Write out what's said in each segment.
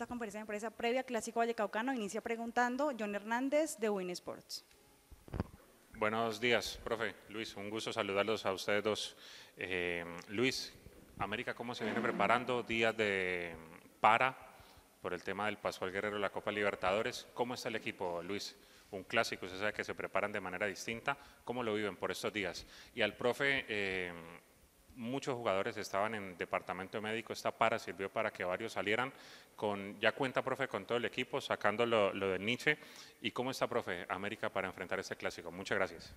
esta conferencia de prensa previa al Clásico Vallecaucano. Inicia preguntando John Hernández de Win Sports. Buenos días, profe. Luis, un gusto saludarlos a ustedes dos. Eh, Luis, América, ¿cómo se viene preparando? Días de para por el tema del Pascual Guerrero de la Copa Libertadores. ¿Cómo está el equipo, Luis? Un clásico, usted sabe que se preparan de manera distinta. ¿Cómo lo viven por estos días? Y al profe, eh, muchos jugadores estaban en departamento médico, esta para sirvió para que varios salieran. Con, ya cuenta, profe, con todo el equipo, sacando lo, de Nietzsche. ¿Y cómo está, profe, América para enfrentar este clásico? Muchas gracias.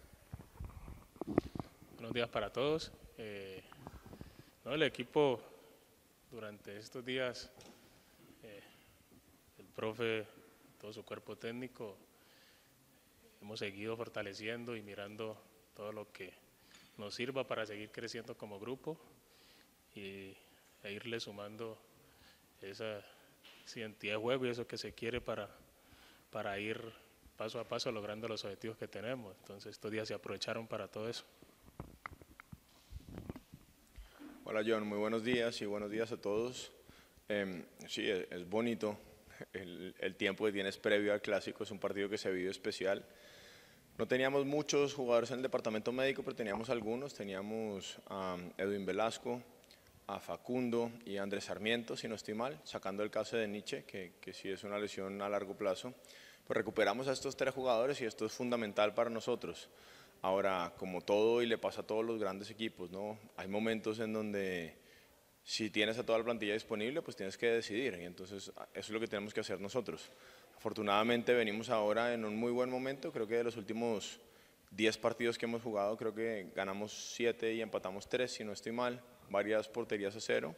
Buenos días para todos. Eh, el equipo durante estos días, eh, el profe, todo su cuerpo técnico, hemos seguido fortaleciendo y mirando todo lo que nos sirva para seguir creciendo como grupo y, e irle sumando esa, identidad de juego y eso que se quiere para, para ir paso a paso logrando los objetivos que tenemos. Entonces estos días se aprovecharon para todo eso. Hola John, muy buenos días y buenos días a todos. Em, sí, es, bonito el, el, tiempo que tienes previo al clásico, es un partido que se vive especial. No teníamos muchos jugadores en el departamento médico, pero teníamos algunos. Teníamos a Edwin Velasco, a Facundo y a Andrés Sarmiento, si no estoy mal, sacando el caso de Nietzsche, que, que sí es una lesión a largo plazo. Pues recuperamos a estos tres jugadores y esto es fundamental para nosotros. Ahora, como todo y le pasa a todos los grandes equipos, ¿no? hay momentos en donde si tienes a toda la plantilla disponible, pues tienes que decidir y entonces eso es lo que tenemos que hacer nosotros. Afortunadamente venimos ahora en un muy buen momento, creo que de los últimos 10 partidos que hemos jugado, creo que ganamos 7 y empatamos 3, si no estoy mal, varias porterías a cero.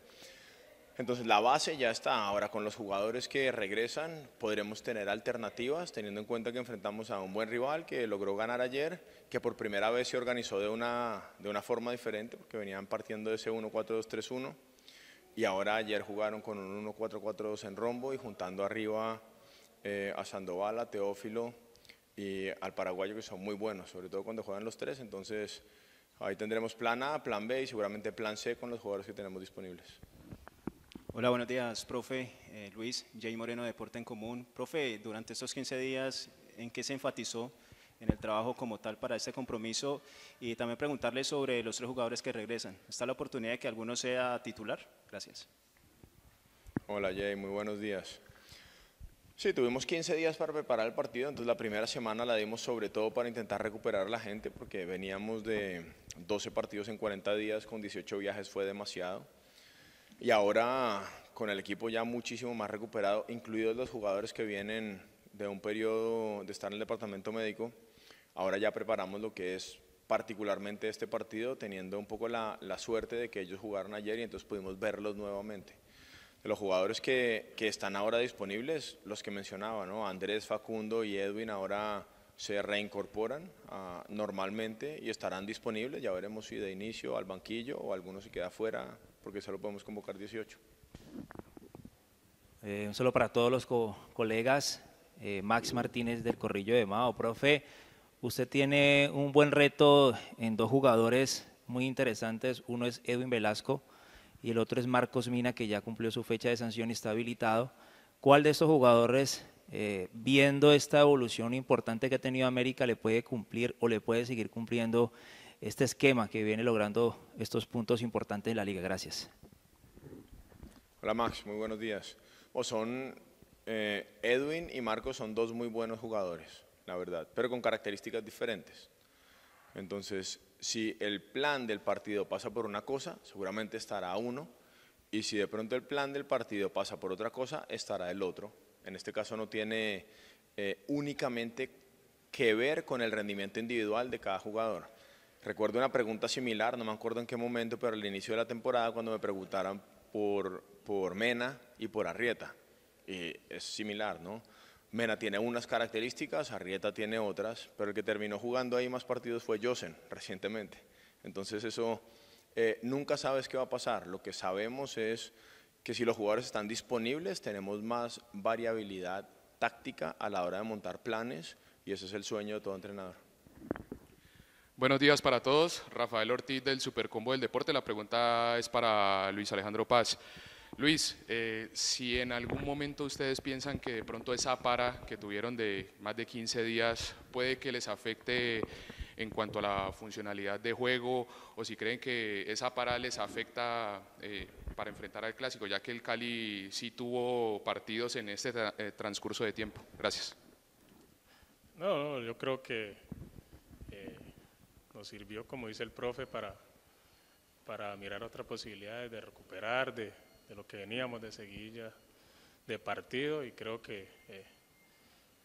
Entonces la base ya está, ahora con los jugadores que regresan podremos tener alternativas, teniendo en cuenta que enfrentamos a un buen rival que logró ganar ayer, que por primera vez se organizó de una, de una forma diferente, porque venían partiendo de ese 1-4-2-3-1, y ahora ayer jugaron con un 1-4-4-2 en rombo y juntando arriba eh, a Sandoval, a Teófilo y al paraguayo que son muy buenos, sobre todo cuando juegan los tres. Entonces ahí tendremos plan A, plan B y seguramente plan C con los jugadores que tenemos disponibles. Hola, buenos días, profe. Eh, Luis, Jay Moreno, Deporte en Común. Profe, durante estos 15 días, ¿en qué se enfatizó en el trabajo como tal para este compromiso? Y también preguntarle sobre los tres jugadores que regresan. ¿Está la oportunidad de que alguno sea titular? Gracias. Hola, Jay, muy buenos días. Sí, tuvimos 15 días para preparar el partido, entonces la primera semana la dimos sobre todo para intentar recuperar a la gente, porque veníamos de 12 partidos en 40 días, con 18 viajes fue demasiado. Y ahora con el equipo ya muchísimo más recuperado, incluidos los jugadores que vienen de un periodo de estar en el departamento médico, ahora ya preparamos lo que es particularmente este partido, teniendo un poco la, la suerte de que ellos jugaron ayer y entonces pudimos verlos nuevamente los jugadores que, que, están ahora disponibles, los que mencionaba, ¿no? Andrés, Facundo y Edwin ahora se reincorporan ah, normalmente y estarán disponibles, ya veremos si de inicio al banquillo o alguno se queda fuera, porque solo podemos convocar 18. Eh, solo para todos los colegas, eh, Max Martínez del Corrillo de Mao, profe, usted tiene un buen reto en dos jugadores muy interesantes, uno es Edwin Velasco, y el otro es Marcos Mina, que ya cumplió su fecha de sanción y está habilitado. ¿Cuál de estos jugadores, eh, viendo esta evolución importante que ha tenido América, le puede cumplir o le puede seguir cumpliendo este esquema que viene logrando estos puntos importantes en la liga? Gracias. Hola Max, muy buenos días. O son eh, Edwin y Marcos son dos muy buenos jugadores, la verdad, pero con características diferentes. Entonces, si el plan del partido pasa por una cosa, seguramente estará uno, y si de pronto el plan del partido pasa por otra cosa, estará el otro. En este caso no tiene eh, únicamente que ver con el rendimiento individual de cada jugador. Recuerdo una pregunta similar, no me acuerdo en qué momento, pero al inicio de la temporada cuando me preguntaran por, por Mena y por Arrieta. Y es similar, ¿no? Mena tiene unas características, Arrieta tiene otras, pero el que terminó jugando ahí más partidos fue Josen recientemente. Entonces eso eh, nunca sabes qué va a pasar. Lo que sabemos es que si los jugadores están disponibles tenemos más variabilidad táctica a la hora de montar planes y ese es el sueño de todo entrenador. Buenos días para todos. Rafael Ortiz del Supercombo del Deporte. La pregunta es para Luis Alejandro Paz. Luis, eh, si en algún momento ustedes piensan que de pronto esa para que tuvieron de más de 15 días puede que les afecte en cuanto a la funcionalidad de juego o si creen que esa para les afecta eh, para enfrentar al clásico, ya que el Cali sí tuvo partidos en este eh, transcurso de tiempo. Gracias. No, no, yo creo que eh, nos sirvió, como dice el profe, para, para mirar otras posibilidades de recuperar de, de lo que veníamos de seguilla de partido y creo que eh,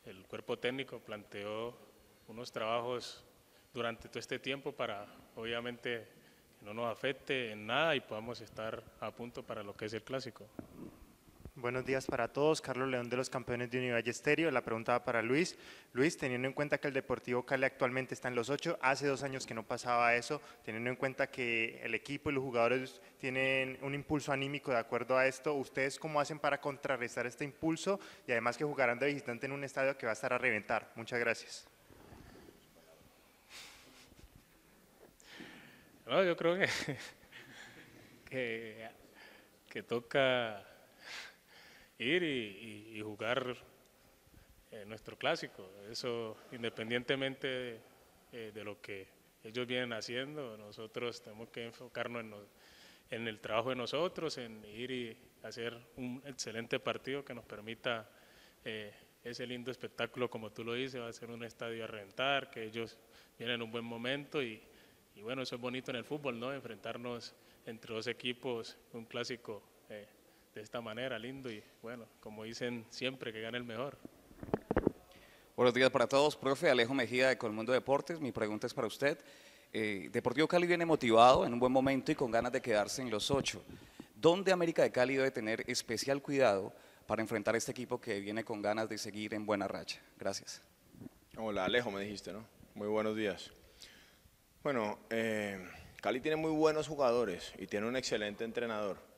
el cuerpo técnico planteó unos trabajos durante todo este tiempo para obviamente que no nos afecte en nada y podamos estar a punto para lo que es el clásico. Buenos días para todos. Carlos León de los campeones de Univalle La pregunta va para Luis. Luis, teniendo en cuenta que el Deportivo Cali actualmente está en los ocho, hace dos años que no pasaba eso, teniendo en cuenta que el equipo y los jugadores tienen un impulso anímico de acuerdo a esto, ¿ustedes cómo hacen para contrarrestar este impulso y además que jugarán de visitante en un estadio que va a estar a reventar? Muchas gracias. No, yo creo que, que, que toca ir y, jugar eh, nuestro clásico. Eso independientemente de, eh, de lo que ellos vienen haciendo, nosotros tenemos que enfocarnos en, el trabajo de nosotros, en ir y hacer un excelente partido que nos permita eh, ese lindo espectáculo, como tú lo dices, va a ser un estadio a reventar, que ellos vienen en un buen momento y, y bueno, eso es bonito en el fútbol, ¿no? Enfrentarnos entre dos equipos, un clásico eh, de esta manera, lindo y bueno, como dicen siempre, que gane el mejor. Buenos días para todos. Profe Alejo Mejía de Colmundo Deportes. Mi pregunta es para usted. Eh, Deportivo Cali viene motivado, en un buen momento y con ganas de quedarse en los ocho. ¿Dónde América de Cali debe tener especial cuidado para enfrentar a este equipo que viene con ganas de seguir en buena racha? Gracias. Hola, Alejo, me dijiste, ¿no? Muy buenos días. Bueno, eh, Cali tiene muy buenos jugadores y tiene un excelente entrenador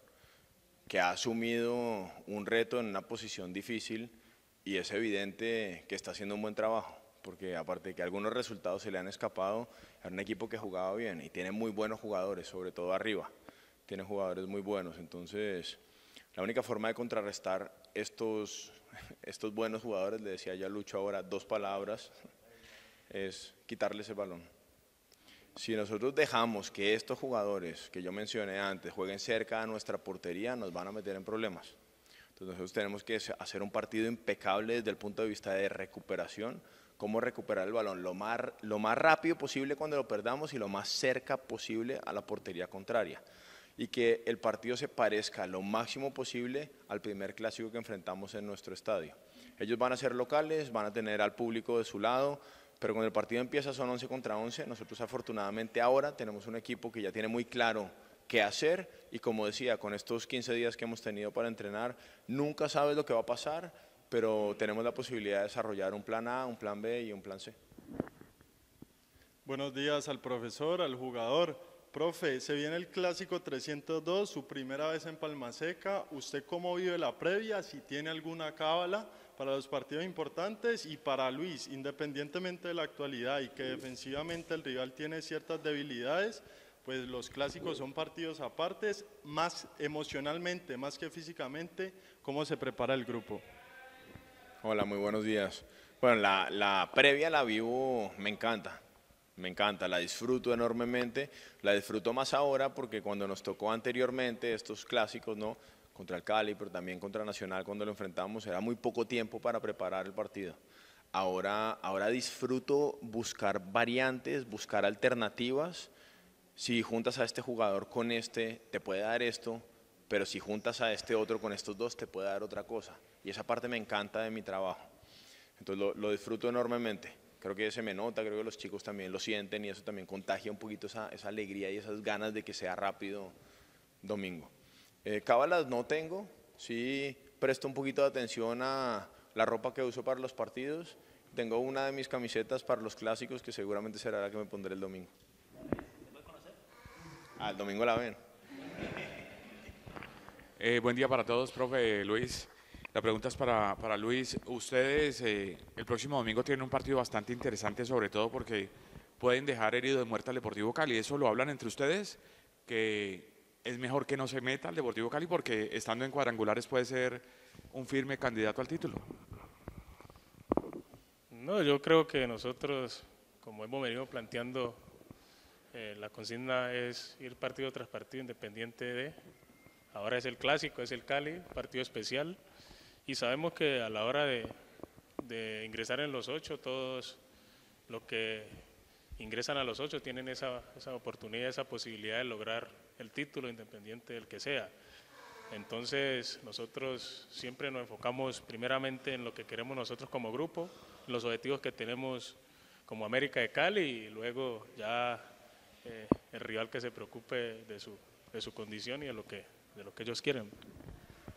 que ha asumido un reto en una posición difícil y es evidente que está haciendo un buen trabajo, porque aparte de que algunos resultados se le han escapado, era un equipo que jugaba bien y tiene muy buenos jugadores, sobre todo arriba. Tiene jugadores muy buenos, entonces la única forma de contrarrestar estos, estos buenos jugadores, le decía ya Lucho ahora dos palabras, es quitarles el balón. Si nosotros dejamos que estos jugadores que yo mencioné antes jueguen cerca de nuestra portería, nos van a meter en problemas. Entonces nosotros tenemos que hacer un partido impecable desde el punto de vista de recuperación, cómo recuperar el balón lo más, lo más rápido posible cuando lo perdamos y lo más cerca posible a la portería contraria. Y que el partido se parezca lo máximo posible al primer clásico que enfrentamos en nuestro estadio. Ellos van a ser locales, van a tener al público de su lado, pero cuando el partido empieza son 11 contra 11. Nosotros afortunadamente ahora tenemos un equipo que ya tiene muy claro qué hacer y como decía, con estos 15 días que hemos tenido para entrenar, nunca sabes lo que va a pasar, pero tenemos la posibilidad de desarrollar un plan A, un plan B y un plan C. Buenos días al profesor, al jugador. Profe, se viene el clásico 302, su primera vez en Palmaseca. ¿Usted cómo vive la previa? Si tiene alguna cábala para los partidos importantes y para Luis, independientemente de la actualidad y que defensivamente el rival tiene ciertas debilidades, pues los clásicos son partidos apartes, más emocionalmente, más que físicamente, ¿cómo se prepara el grupo? Hola, muy buenos días. Bueno, la, la previa la vivo, me encanta, me encanta, la disfruto enormemente, la disfruto más ahora porque cuando nos tocó anteriormente estos clásicos, ¿no? Contra el Cali, pero también contra Nacional cuando lo enfrentamos, era muy poco tiempo para preparar el partido. Ahora, ahora disfruto buscar variantes, buscar alternativas. Si juntas a este jugador con este, te puede dar esto, pero si juntas a este otro con estos dos, te puede dar otra cosa. Y esa parte me encanta de mi trabajo. Entonces lo, lo disfruto enormemente. Creo que se me nota, creo que los chicos también lo sienten y eso también contagia un poquito esa, esa alegría y esas ganas de que sea rápido domingo. Eh, cábalas no tengo, sí presto un poquito de atención a la ropa que uso para los partidos. Tengo una de mis camisetas para los clásicos que seguramente será la que me pondré el domingo. Ah, el domingo la ven. Eh, buen día para todos, profe Luis. La pregunta es para, para Luis. Ustedes eh, el próximo domingo tienen un partido bastante interesante, sobre todo porque pueden dejar herido de muerte al Deportivo Cali. ¿Eso lo hablan entre ustedes? ¿Qué, es mejor que no se meta al Deportivo Cali porque estando en cuadrangulares puede ser un firme candidato al título. No, yo creo que nosotros, como hemos venido planteando, eh, la consigna es ir partido tras partido independiente de, ahora es el clásico, es el Cali, partido especial, y sabemos que a la hora de, ingresar en los ocho, todos los que ingresan a los ocho tienen esa oportunidad, esa posibilidad de lograr el título independiente del que sea. Entonces nosotros siempre nos enfocamos primeramente en lo que queremos nosotros como grupo, los objetivos que tenemos como América de Cali y luego ya eh, el rival que se preocupe de su, de su condición y de lo, que, de lo que ellos quieren.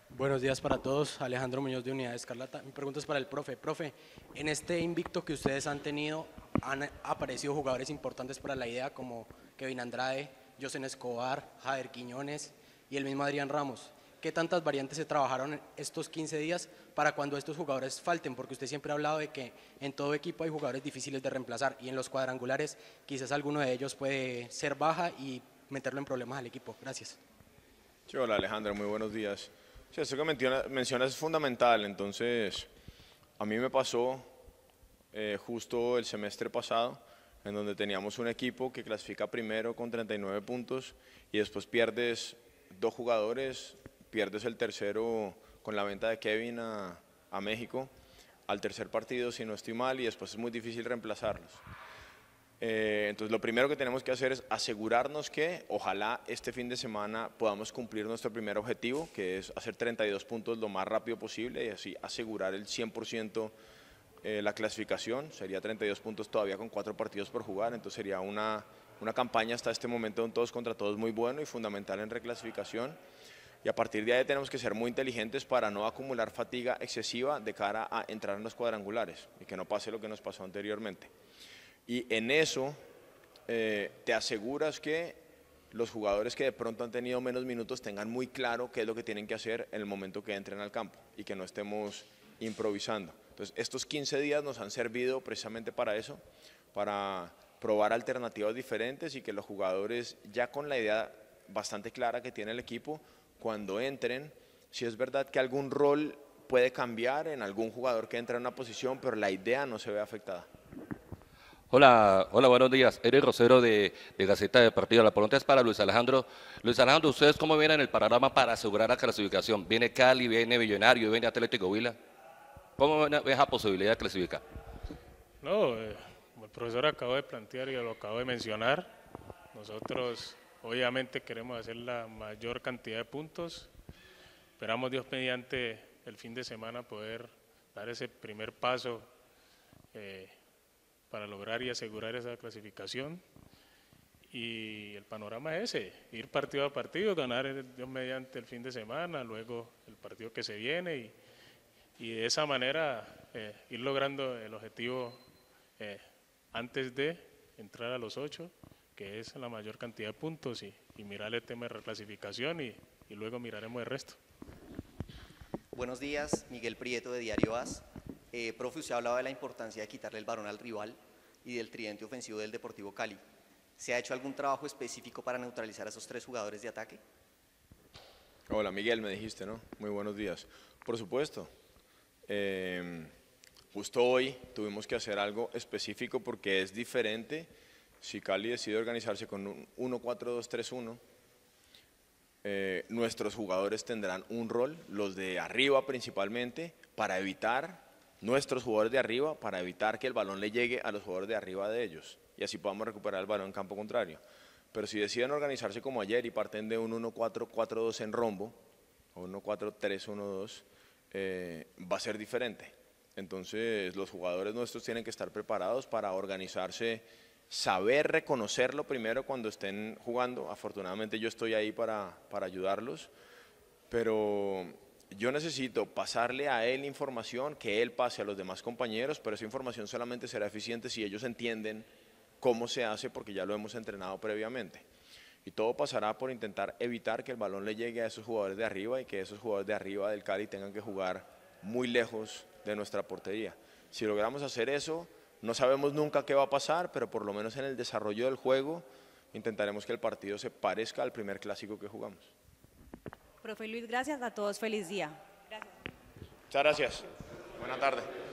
Buenos días para todos, Alejandro Muñoz de Unidad Escarlata. Mi pregunta es para el profe. Profe, en este invicto que ustedes han tenido, han aparecido jugadores importantes para la idea como Kevin Andrade, Josen Escobar, Jader Quiñones y el mismo Adrián Ramos. ¿Qué tantas variantes se trabajaron estos 15 días para cuando estos jugadores falten? Porque usted siempre ha hablado de que en todo equipo hay jugadores difíciles de reemplazar y en los cuadrangulares quizás alguno de ellos puede ser baja y meterlo en problemas al equipo. Gracias. Sí, hola Alejandro, muy buenos días. Sí, eso que menciona- mencionas es fundamental, entonces a mí me pasó eh, justo el semestre pasado, en donde teníamos un equipo que clasifica primero con 39 puntos y después pierdes dos jugadores, pierdes el tercero con la venta de Kevin a, a México, al tercer partido si no estoy mal y después es muy difícil reemplazarlos. Eh, entonces, lo primero que tenemos que hacer es asegurarnos que, ojalá este fin de semana podamos cumplir nuestro primer objetivo, que es hacer 32 puntos lo más rápido posible y así asegurar el 100% eh, la clasificación. Sería 32 puntos todavía con cuatro partidos por jugar, entonces sería una, una campaña hasta este momento de un todos contra todos muy bueno y fundamental en reclasificación. Y a partir de ahí tenemos que ser muy inteligentes para no acumular fatiga excesiva de cara a entrar en los cuadrangulares y que no pase lo que nos pasó anteriormente. Y en eso eh, te aseguras que los jugadores que de pronto han tenido menos minutos tengan muy claro qué es lo que tienen que hacer en el momento que entren al campo y que no estemos improvisando. Entonces, estos 15 días nos han servido precisamente para eso, para probar alternativas diferentes y que los jugadores ya con la idea bastante clara que tiene el equipo, cuando entren, si es verdad que algún rol puede cambiar en algún jugador que entra en una posición, pero la idea no se ve afectada. Hola, hola, buenos días. Eric Rosero de, de Gaceta Deportiva. La pregunta es para Luis Alejandro. Luis Alejandro, ¿ustedes cómo ven el panorama para asegurar la clasificación? ¿Viene Cali, viene Millonario, viene Atlético Huila? ¿Cómo ven esa posibilidad de clasificar? No, eh, el profesor acabó de plantear y lo acabo de mencionar, nosotros obviamente queremos hacer la mayor cantidad de puntos. Esperamos Dios mediante el fin de semana poder dar ese primer paso eh, para lograr y asegurar esa clasificación. Y el panorama es ese, ir partido a partido, ganar Dios mediante el fin de semana, luego el partido que se viene y, y de esa manera eh, ir logrando el objetivo eh, antes de entrar a los ocho, que es la mayor cantidad de puntos, y, y mirar el tema de reclasificación y, y luego miraremos el resto. Buenos días, Miguel Prieto de Diario AS. Eh, profe, usted hablaba de la importancia de quitarle el balón al rival y del tridente ofensivo del Deportivo Cali. ¿Se ha hecho algún trabajo específico para neutralizar a esos tres jugadores de ataque? Hola Miguel, me dijiste, ¿no? Muy buenos días. Por supuesto. Eh, justo hoy tuvimos que hacer algo específico porque es diferente si Cali decide organizarse con un 1-4-2-3-1. eh, nuestros jugadores tendrán un rol, los de arriba principalmente, para evitar, nuestros jugadores de arriba, para evitar que el balón le llegue a los jugadores de arriba de ellos y así podamos recuperar el balón en campo contrario. Pero si deciden organizarse como ayer y parten de un 1-4-4-2 en rombo, o 1-4-3-1-2, eh, va a ser diferente. Entonces los jugadores nuestros tienen que estar preparados para organizarse, saber reconocerlo primero cuando estén jugando. Afortunadamente yo estoy ahí para, para ayudarlos, pero yo necesito pasarle a él información, que él pase a los demás compañeros, pero esa información solamente será eficiente si ellos entienden cómo se hace porque ya lo hemos entrenado previamente. Y todo pasará por intentar evitar que el balón le llegue a esos jugadores de arriba y que esos jugadores de arriba del Cali tengan que jugar muy lejos de nuestra portería. Si logramos hacer eso, no sabemos nunca qué va a pasar, pero por lo menos en el desarrollo del juego intentaremos que el partido se parezca al primer clásico que jugamos. Profe Luis, gracias. A todos feliz día. Muchas gracias. Buenas tardes.